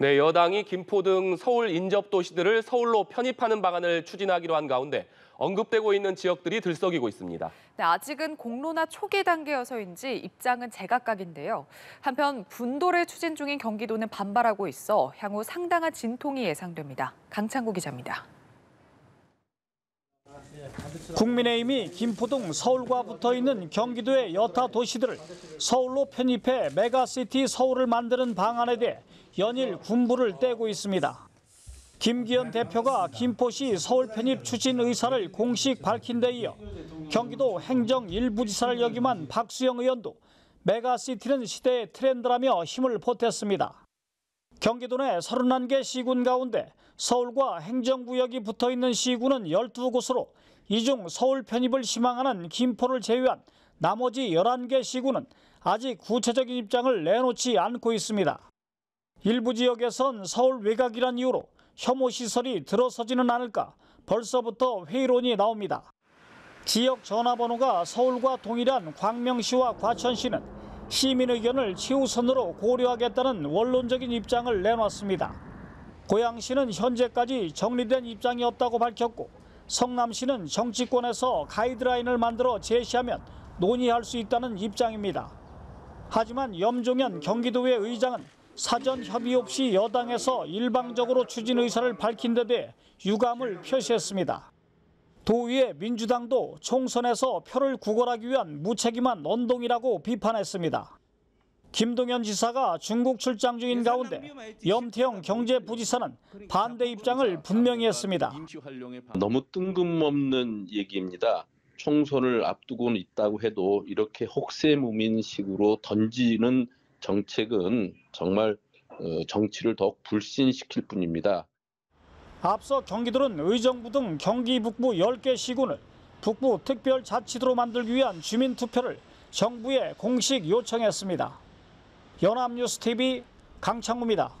네, 여당이 김포 등 서울 인접 도시들을 서울로 편입하는 방안을 추진하기로 한 가운데 언급되고 있는 지역들이 들썩이고 있습니다. 네, 아직은 공론화 초기 단계여서인지 입장은 제각각인데요. 한편 분도를 추진 중인 경기도는 반발하고 있어 향후 상당한 진통이 예상됩니다. 강창구 기자입니다. 국민의힘이 김포동 서울과 붙어 있는 경기도의 여타 도시들을 서울로 편입해 메가시티 서울을 만드는 방안에 대해 연일 군불을 때고 있습니다. 김기현 대표가 김포시 서울 편입 추진 의사를 공식 밝힌 데 이어 경기도 행정 일부지사를 역임한 박수영 의원도 메가시티는 시대의 트렌드라며 힘을 보탰습니다. 경기도 내 31개 시군 가운데 서울과 행정구역이 붙어 있는 시군은 12곳으로 이 중 서울 편입을 희망하는 김포를 제외한 나머지 11개 시군은 아직 구체적인 입장을 내놓지 않고 있습니다. 일부 지역에선 서울 외곽이란 이유로 혐오 시설이 들어서지는 않을까 벌써부터 회의론이 나옵니다. 지역 전화번호가 서울과 동일한 광명시와 과천시는 시민 의견을 최우선으로 고려하겠다는 원론적인 입장을 내놨습니다. 고양시는 현재까지 정리된 입장이 없다고 밝혔고 성남시는 정치권에서 가이드라인을 만들어 제시하면 논의할 수 있다는 입장입니다. 하지만 염종현 경기도의 의장은 사전 협의 없이 여당에서 일방적으로 추진 의사를 밝힌 데 대해 유감을 표시했습니다. 도의회 민주당도 총선에서 표를 구걸하기 위한 무책임한 언동이라고 비판했습니다. 김동연 지사가 중국 출장 중인 가운데 염태영 경제부지사는 반대 입장을 분명히 했습니다. 너무 뜬금없는 얘기입니다. 총선을 앞두고는 있다고 해도 이렇게 혹세무민식으로 던지는 정책은 정말 어, 정치를 더욱 불신시킬 뿐입니다. 앞서 경기도는 의정부 등 경기 북부 10개 시군을 북부 특별자치도로 만들기 위한 주민투표를 정부에 공식 요청했습니다. 연합뉴스TV 강창구입니다.